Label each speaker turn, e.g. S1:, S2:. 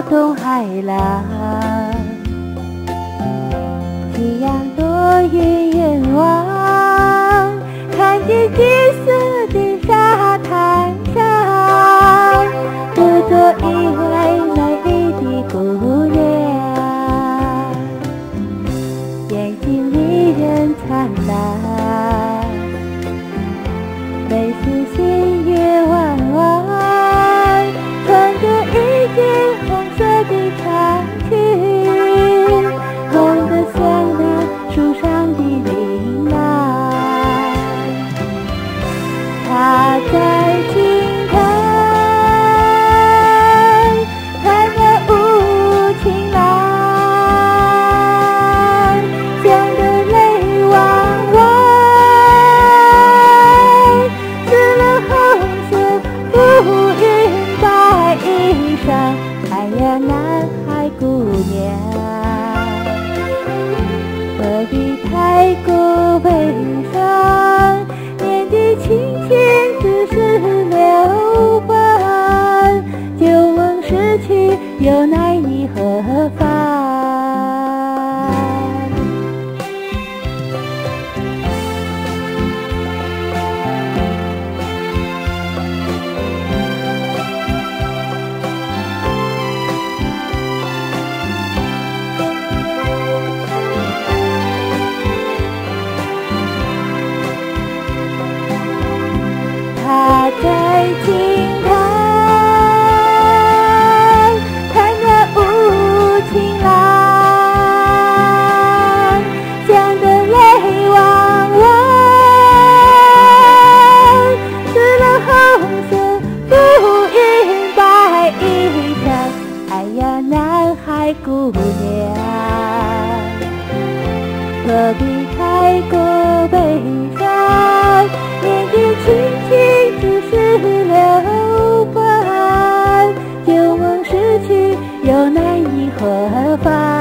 S1: 波动海浪，夕阳躲云远望，看见金色的沙滩上，独坐一位美丽的姑娘，眼睛迷人灿烂，又奈你何妨？姑娘，何必太过悲伤？年年青青，只是流光，旧梦逝去，又难以何方？